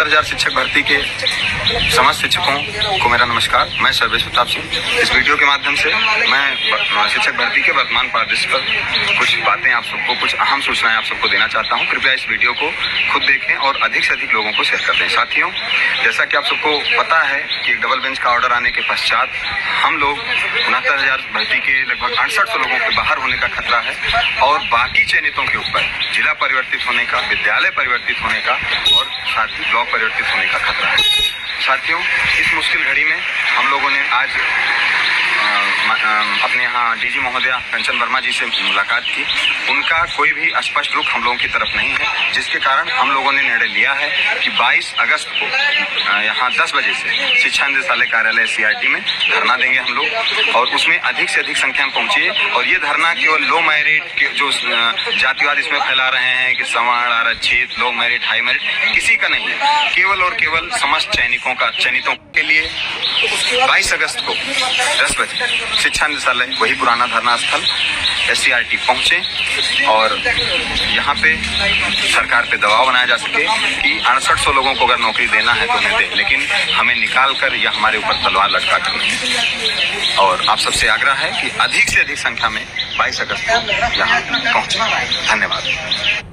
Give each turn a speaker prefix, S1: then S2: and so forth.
S1: हज़ार शिक्षक भर्ती के समस्त शिक्षकों को मेरा नमस्कार। मैं सर्वेश प्रताप सिंह। इस वीडियो के माध्यम से मैं शिक्षक भर्ती के वर्तमान परिदृश्य पर कुछ बातें आप सबको, कुछ अहम सूचनाएँ आप सबको देना चाहता हूँ। कृपया इस वीडियो को खुद देखें और अधिक से अधिक लोगों को शेयर कर दें। साथियों, जैसा कि आप सबको पता है कि डबल बेंच का ऑर्डर आने के पश्चात हम लोग उनहत्तर हज़ार भर्ती के लगभग अड़सठ सौ लोगों के बाहर होने का खतरा है और बाकी चयनितों के ऊपर, जिला परिवर्तित होने का, विद्यालय परिवर्तित होने का और साथ ही ब्लॉक परिवर्तित होने का खतरा है। साथियों इस मुश्किल घड़ी में हम लोगों ने आज अपने यहाँ डीजी महोदया कंचन वर्मा जी से मुलाकात की। उनका कोई भी स्पष्ट रुख हम लोगों की तरफ़ नहीं है, जिसके कारण हम लोगों ने निर्णय लिया है कि 22 अगस्त को यहाँ 10 बजे से शिक्षा निदेशालय कार्यालय सीआरटी में धरना देंगे हम लोग, और उसमें अधिक से अधिक संख्या में पहुंचिए। और ये धरना केवल लो मैरिट के जो जातिवाद इसमें फैला रहे हैं कि सवर्ण, आरक्षित लो मैरिट हाई मैरिट किसी का नहीं है। केवल और केवल समस्त चयनिकों का चयनितों के लिए 22 अगस्त को 10 बजे शिक्षा निदेशालय वही पुराना धरना स्थल एस पहुँचे और यहाँ पे सरकार पे दबाव बनाया जा सके कि अड़सठ सौ लोगों को अगर नौकरी देना है तो उन्हें दे। लेकिन हमें निकाल कर या हमारे ऊपर तलवार लटका कर और आप सबसे आग्रह है कि अधिक से अधिक संख्या में 22 अगस्त को यहाँ पहुँचे। धन्यवाद।